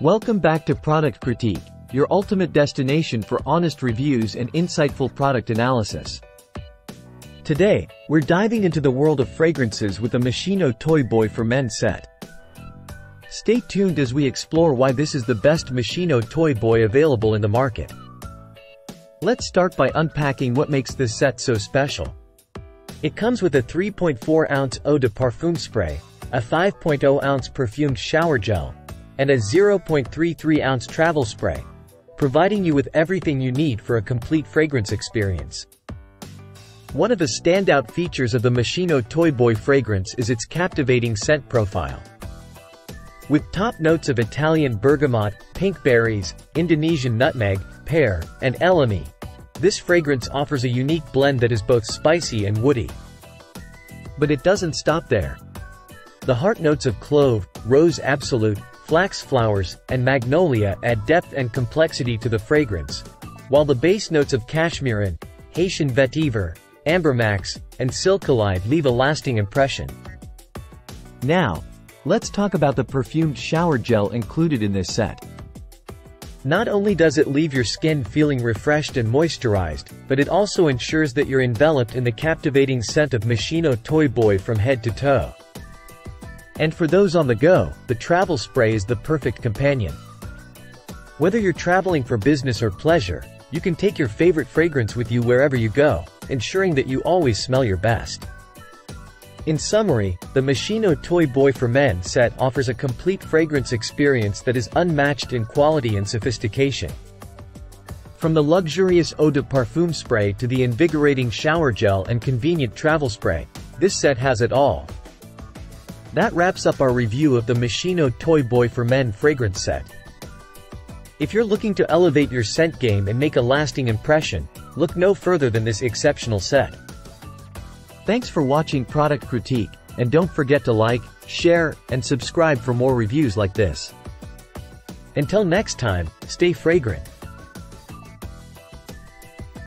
Welcome back to Product Critique, your ultimate destination for honest reviews and insightful product analysis. Today, we're diving into the world of fragrances with the Moschino Toy Boy for Men set. Stay tuned as we explore why this is the best Moschino Toy Boy available in the market. Let's start by unpacking what makes this set so special. It comes with a 3.4 ounce eau de parfum spray, a 5.0 ounce perfumed shower gel, and a 0.33 ounce travel spray, providing you with everything you need for a complete fragrance experience. One of the standout features of the Moschino Toy Boy fragrance is its captivating scent profile. With top notes of Italian bergamot, pink berries, Indonesian nutmeg, pear, and elemi, this fragrance offers a unique blend that is both spicy and woody. But it doesn't stop there. The heart notes of clove, rose absolute, flax flowers, and magnolia add depth and complexity to the fragrance, while the base notes of cashmeran, Haitian vetiver, ambermax, and sylkolide leave a lasting impression. Now, let's talk about the perfumed shower gel included in this set. Not only does it leave your skin feeling refreshed and moisturized, but it also ensures that you're enveloped in the captivating scent of Moschino Toy Boy from head to toe. And for those on the go, the travel spray is the perfect companion. Whether you're traveling for business or pleasure, you can take your favorite fragrance with you wherever you go, ensuring that you always smell your best. In summary, the Moschino Toy Boy for Men set offers a complete fragrance experience that is unmatched in quality and sophistication. From the luxurious eau de parfum spray to the invigorating shower gel and convenient travel spray, this set has it all. That wraps up our review of the Moschino Toy Boy for Men fragrance set. If you're looking to elevate your scent game and make a lasting impression, look no further than this exceptional set. Thanks for watching Product Critique, and don't forget to like, share, and subscribe for more reviews like this. Until next time, stay fragrant.